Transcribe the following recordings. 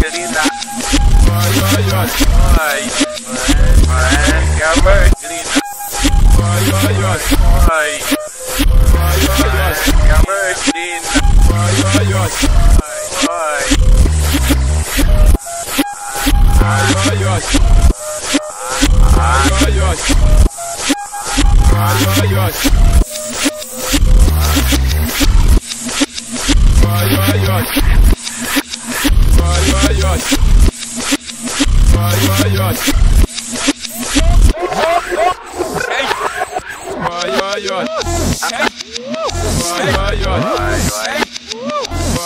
Querida Vai, vai, vai.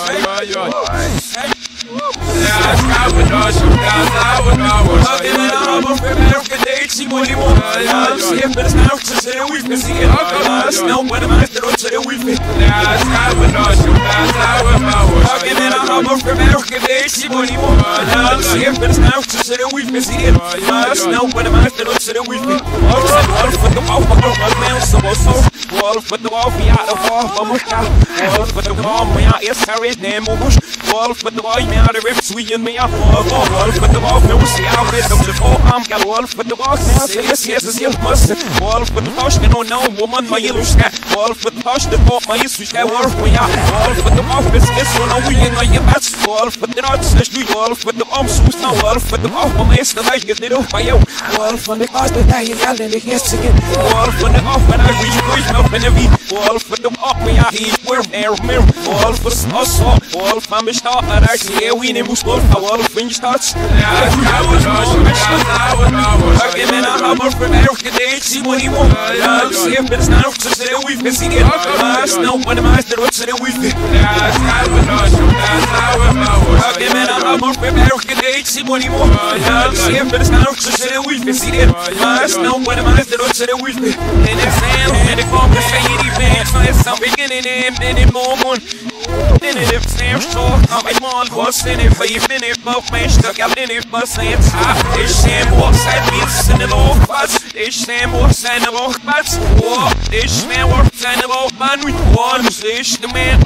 Linda. Ay. Wolf, the wolf, ja, de wolf, wat moet ja? Wolf, de wolf, maar ja, eerst haar is neem op Wolf, de wolf, ja, de rips, wie in me ja, wolf, wolf, de wolf, no, see, I read op de wolf, I'm got wolf, de wolf, now, say, yes, yes, is heel must. Wolf, de wolf, you know, no, woman, je lust, wolf, de wolf, de wolf, maar je switch, wolf, maar ja, wolf, de wolf, is, is, so, no, we in, maar je bats, wolf, de not, slash, du, wolf, de wolf, soes, no, wolf, de wolf, maar meest, de lijst, get dit op, maar yo, wolf, kast, de tijd, en al, en de gest, again, wolf, van de off, en I reach, reach, no, en de wie, wolf, de off, maar ja, he, where, air, mir, wolf, is, us, wolf, van me start, maar daar zie je, wie, ne, moest, wolf, wolf, when you start, ja, I was, Fucking in a hammer from Africa, they see what he wants. I'm saying, but it's not up to we've been seeing it. Last no one of my throats that we've been. Fucking in a hammer from Africa, they see what he wants. I'm saying, but it's not up to we've been seeing it. Last no one of my throats that we've been. And it's Sam, and it's all the shady bands. So it's some beginning and any moment. Then it is Sam Shaw, I'm a man, what's in it for you? Then it, but man, stuck out in it, but saying top. It's Sam, what's that means in the law, but it's Sam, what's in the law, but what? It's man, what's in the law, man, one, man,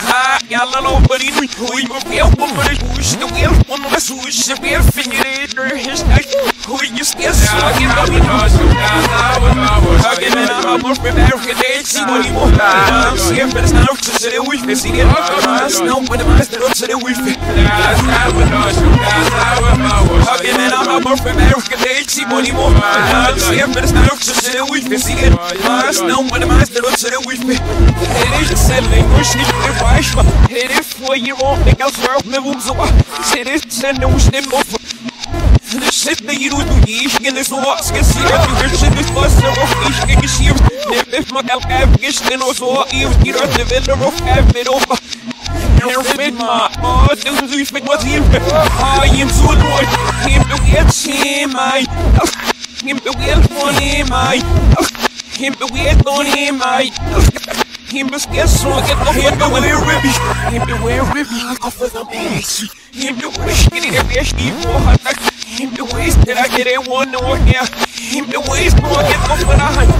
in we, we will be able to push the wheel, one of us who is a beer finger, his night, who you still slugging, but we know, hugging in a humble, prepare for the see what he wants. I'm scared, but it's not up to say we can see it. Last no, but I'm still up to the we fit. Hugging in a humble, prepare for the see what he wants. I'm scared, but it's not up to say we can see it. Last no, but I'm still up to the we fit. It is selling, wish it was right. It is for you won't make us work, never so. It is sending, wish it was det sätter ju ut och gisken är så ska se att du vill se det fasta och gisken är skiv Det är för att jag gisken och så i och i rönt det vill och även och Här med ma Åh, du du fick vad till Ah, jag så låg Vet se mig Hem du vet från mig Hem du vet från mig Him was get so get the go with your ribby. Him the wear ribby off of the ass. Him the wish get it every she for back. Him the ways that I get it one no yeah. Him the ways I get off of the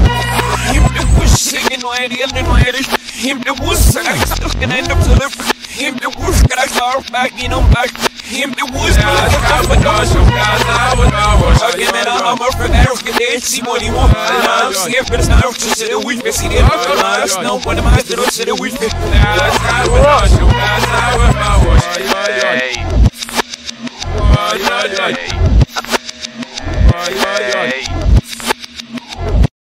Him the wish singing no idea no idea. Him the was I still can end up to live. Him the wish that I start back in on back. Him the was no I get off of the Again I'm a for African they see what he want. I'm scared but it's not up to say that we can see it. Last no one of my little say that we fit. Hey.